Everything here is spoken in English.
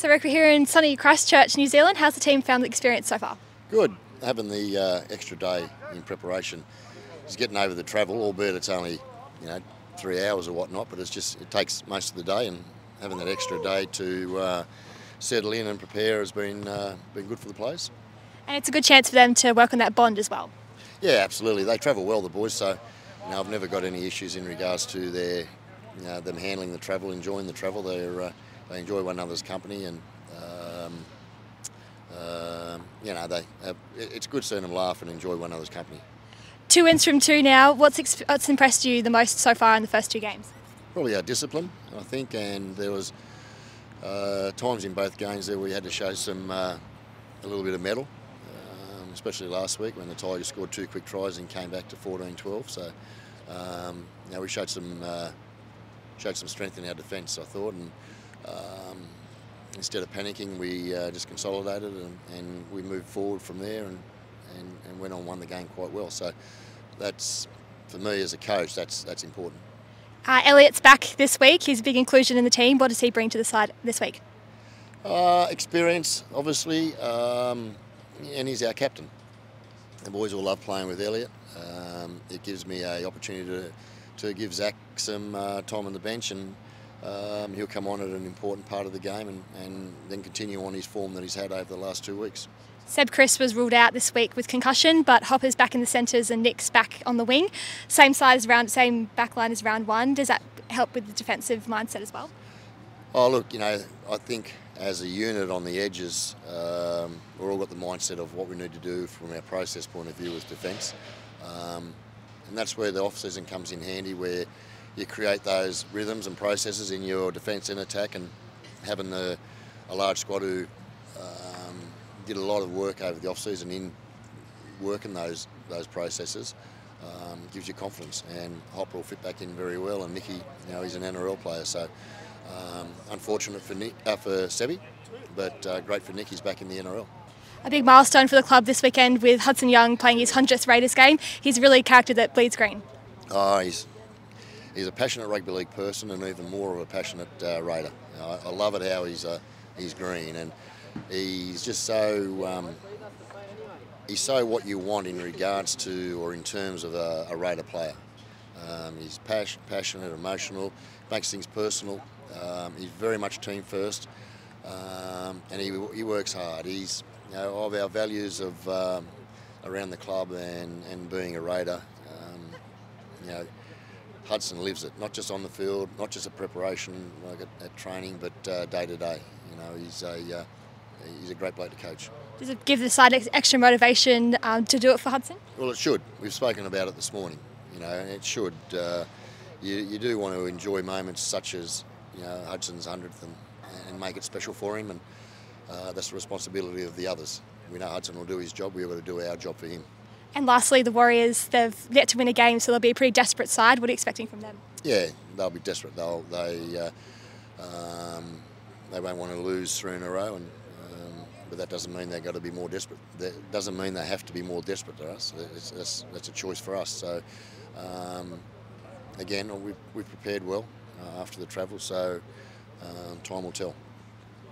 So, Rick, we're here in sunny Christchurch, New Zealand. How's the team found the experience so far? Good. Having the uh, extra day in preparation is getting over the travel, albeit it's only you know three hours or whatnot, but it's just it takes most of the day, and having that extra day to uh, settle in and prepare has been uh, been good for the players. And it's a good chance for them to work on that bond as well. Yeah, absolutely. They travel well, the boys. So you know, I've never got any issues in regards to their you know, them handling the travel, enjoying the travel. They're uh, they enjoy one another's company, and um, uh, you know they have, it's good seeing them laugh and enjoy one another's company. Two wins from two now. What's, what's impressed you the most so far in the first two games? Probably our discipline, I think, and there was uh, times in both games there we had to show some uh, a little bit of mettle, um, especially last week when the Tigers scored two quick tries and came back to 14-12. So um, you know, we showed some uh, showed some strength in our defence, I thought, and um, instead of panicking, we uh, just consolidated and, and, we moved forward from there and, and, and, went on won the game quite well. So that's for me as a coach, that's that's important. Uh, Elliott's back this week. He's a big inclusion in the team. What does he bring to the side this week? Uh, experience, obviously, um, and he's our captain. The boys all love playing with Elliott. Um, it gives me a opportunity to, to give Zac some uh, time on the bench and um, he'll come on at an important part of the game and, and then continue on his form that he's had over the last two weeks. Seb Kris was ruled out this week with concussion, but Hopper's back in the centres and Nick's back on the wing. Same side as round, same back line as round one. Does that help with the defensive mindset as well? Oh, look, you know, I think as a unit on the edges, um, we've all got the mindset of what we need to do from our process point of view with defence. Um, and that's where the off-season comes in handy, where you create those rhythms and processes in your defence and attack, and having the, a large squad who um, did a lot of work over the off season in working those those processes um, gives you confidence. And Hopper will fit back in very well, and Nicky, you know, he's an NRL player, so um, unfortunate for Nick uh, for Sebi, but uh, great for Nick. He's back in the NRL. A big milestone for the club this weekend with Hudson Young playing his 100th Raiders game. He's really a character that bleeds green. Oh, he's he's a passionate rugby league person and even more of a passionate uh, raider. You know, I, I, love it how he's uh, he's green and he's just so um, he's so what you want in regards to or in terms of a, a raider player. Um, he's passion, passionate, emotional, makes things personal. Um, he's very much team first, um, and he, he works hard. He's you know, of our values of um, around the club and, and being a raider. Um, you know, Hudson lives it, not just on the field, not just at preparation, like at, at training, but uh, day to day. You know, he's a uh, he's a great bloke to coach. Does it give the side extra motivation um, to do it for Hudson? Well, it should. We've spoken about it this morning. You know, it should. Uh, you, you do want to enjoy moments such as you know Hudson's hundredth and, and make it special for him, and uh, that's the responsibility of the others. We know Hudson will do his job. We've got to do our job for him. And lastly, the Warriors, they've yet to win a game, so they'll be a pretty desperate side. What are you expecting from them? Yeah, they'll be desperate. They'll, they, uh, um, they won't want to lose three in a row, and, um, but that doesn't mean they've got to be more desperate. That doesn't mean they have to be more desperate to us. It's, that's, that's a choice for us. So, um, again, we've, we've prepared well uh, after the travel, so um, time will tell.